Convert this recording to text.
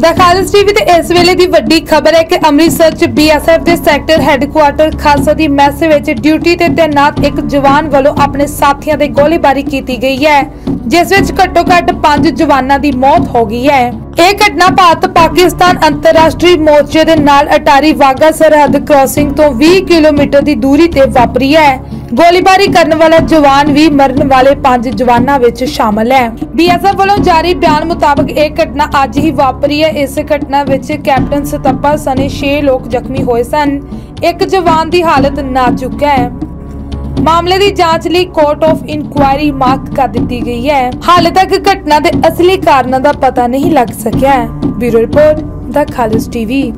ਦਾ ਖਾਲਸ TV ਤੇ ਇਸ ਵੇਲੇ ਦੀ ਵੱਡੀ ਖਬਰ ਹੈ ਕਿ ਅੰਮ੍ਰਿਤਸਰ ਚ ਬੀਐਸਐਫ ਦੇ ਸੈਕਟਰ ਹੈੱਡਕੁਆਰਟਰ ਖਾਲਸਾ ਦੀ ਮੈਸ ਵਿੱਚ ਡਿਊਟੀ ਤੇ ਤੈਨਾਤ ਇੱਕ ਜਵਾਨ ਵੱਲੋਂ ਆਪਣੇ ਸਾਥੀਆਂ ਦੇ ਗੋਲੀਬਾਰੀ ਕੀਤੀ ਗਈ ਹੈ, ਜਿਸ ਵਿੱਚ ਘੱਟੋ ਘੱਟ 5 ਜਵਾਨਾਂ ਦੀ ਮੌਤ ਹੋ ਗਈ ਹੈ। ਇਹ ਘਟਨਾ ਭਾਰਤ ਪਾਕਿਸਤਾਨ ਅੰਤਰਰਾਸ਼ਟਰੀ ਮੋਰਚੇ ਦੇ ਨਾਲ ਅਟਾਰੀ ਵਾਗਾ ਸਰਹੱਦ ਕ੍ਰਾਸਿੰਗ ਤੋਂ 20 ਕਿਲੋਮੀਟਰ ਦੀ ਦੂਰੀ ਤੇ ਵਾਪਰੀ ਹੈ। ਗੋਲੀਬਾਰੀ ਕਰਨ ਵਾਲਾ ਜਵਾਨ ਵੀ ਮਰਨ ਵਾਲੇ ਪੰਜ ਜਵਾਨਾਂ ਵਿੱਚ ਸ਼ਾਮਲ ਹੈ। ਬੀਐਸਐਫ ਵੱਲੋਂ ਜਾਰੀ ਬਿਆਨ ਮੁਤਾਬਕ ਇਹ ਘਟਨਾ ਅੱਜ ਹੀ ਵਾਪਰੀ ਹੈ। ਇਸ ਘਟਨਾ ਵਿੱਚ ਕੈਪਟਨ ਸਤੱਪਾ ਸਣੇ 6 ਲੋਕ ਜ਼ਖਮੀ ਹੋਏ ਸਨ। ਇੱਕ ਜਵਾਨ ਦੀ ਹਾਲਤ ਨਾਜ਼ੁਕ ਹੈ। ਮਾਮਲੇ ਦੀ ਜਾਂਚ ਲਈ ਕੋਰਟ ਆਫ ਇਨਕੁਆਇਰੀ ਮਾਰਕ ਕਰ ਦਿੱਤੀ ਗਈ ਹੈ। ਹਾਲੇ ਤੱਕ ਘਟਨਾ ਦੇ ਅਸਲੀ ਕਾਰਨਾਂ ਦਾ ਪਤਾ ਨਹੀਂ ਲੱਗ ਸਕਿਆ। ਹੈ ਬਿਊਰੋ ਰਿਪੋਰਟ, ਦਾ ਖਾਲਿਸ ਟੀਵੀ।